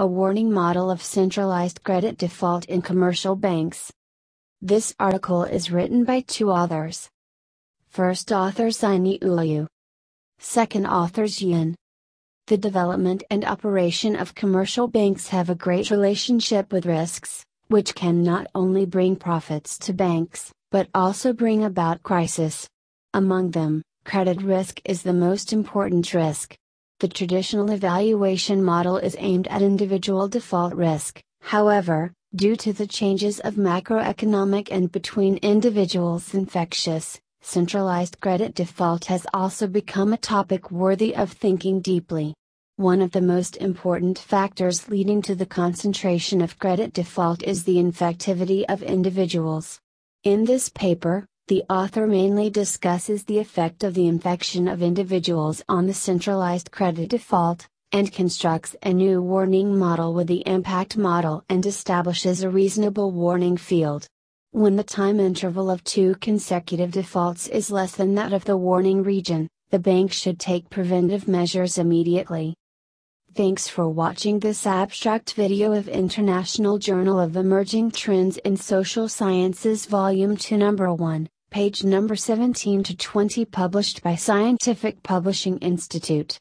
a warning model of centralized credit default in commercial banks. This article is written by two authors. First author Zaini Ulayu. Second author Yin. The development and operation of commercial banks have a great relationship with risks, which can not only bring profits to banks, but also bring about crisis. Among them, credit risk is the most important risk. The traditional evaluation model is aimed at individual default risk, however, due to the changes of macroeconomic and between individuals infectious, centralized credit default has also become a topic worthy of thinking deeply. One of the most important factors leading to the concentration of credit default is the infectivity of individuals. In this paper, the author mainly discusses the effect of the infection of individuals on the centralized credit default, and constructs a new warning model with the impact model and establishes a reasonable warning field. When the time interval of two consecutive defaults is less than that of the warning region, the bank should take preventive measures immediately. Thanks for watching this abstract video of International Journal of Emerging Trends in Social Sciences Volume 2 Number 1, page number 17 to 20 published by Scientific Publishing Institute.